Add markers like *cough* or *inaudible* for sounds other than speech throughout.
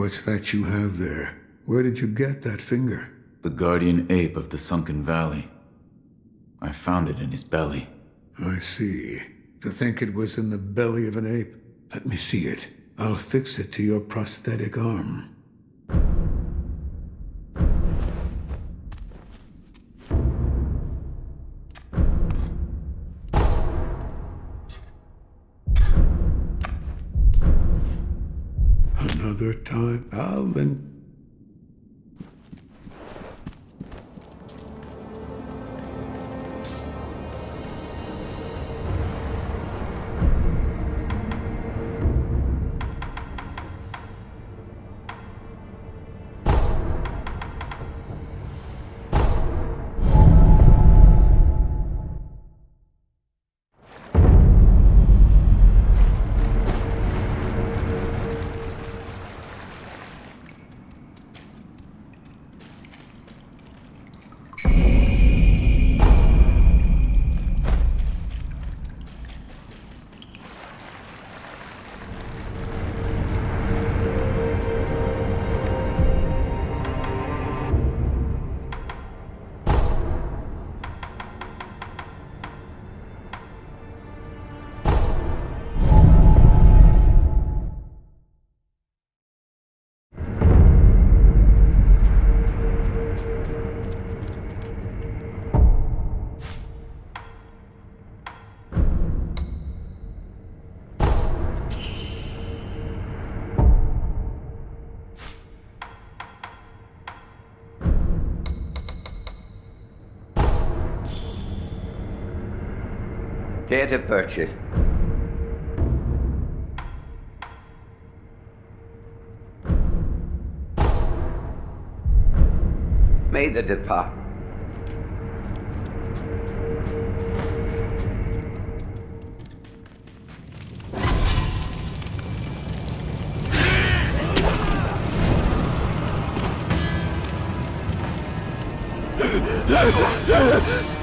What's that you have there? Where did you get that finger? The guardian ape of the sunken valley. I found it in his belly. I see. To think it was in the belly of an ape. Let me see it. I'll fix it to your prosthetic arm. Here to purchase. May the depart. *laughs*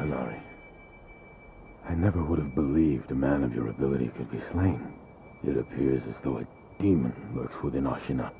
Masanaga. I never would have believed a man of your ability could be slain. It appears as though a demon lurks within Ashina.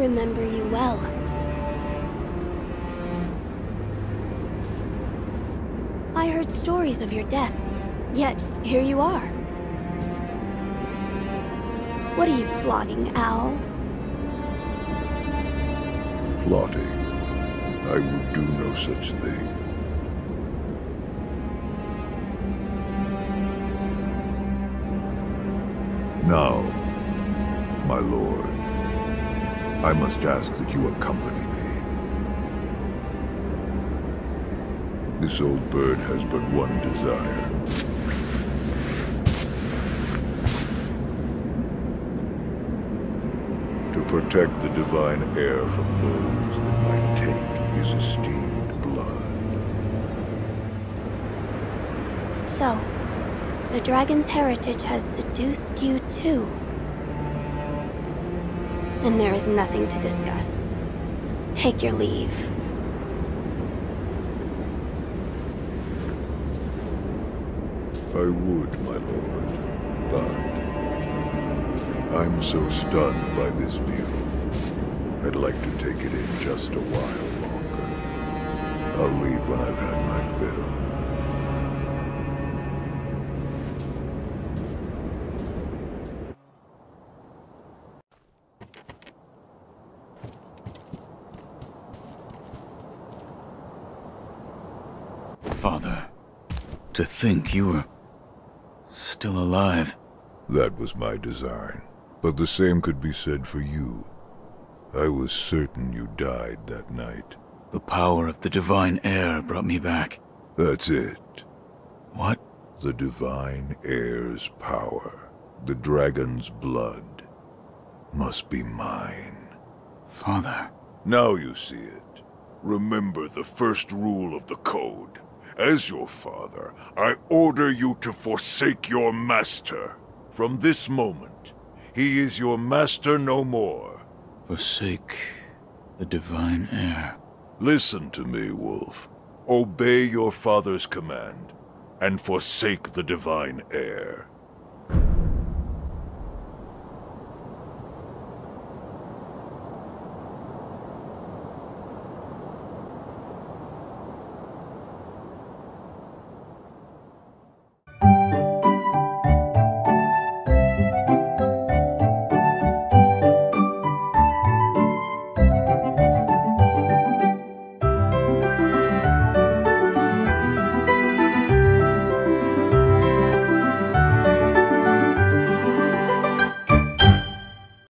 Remember you well. I heard stories of your death, yet here you are. What are you plotting, Owl? Plotting. I would do no such thing. I must ask that you accompany me. This old bird has but one desire. To protect the divine heir from those that might take his esteemed blood. So, the dragon's heritage has seduced you too. Then there is nothing to discuss. Take your leave. I would, my lord, but... I'm so stunned by this view. I'd like to take it in just a while longer. I'll leave when I've had my fill. Father, to think you were still alive. That was my design. But the same could be said for you. I was certain you died that night. The power of the divine heir brought me back. That's it. What? The divine heir's power. The dragon's blood. Must be mine. Father. Now you see it. Remember the first rule of the Code. As your father, I order you to forsake your master. From this moment, he is your master no more. Forsake the divine heir. Listen to me, Wolf. Obey your father's command, and forsake the divine heir.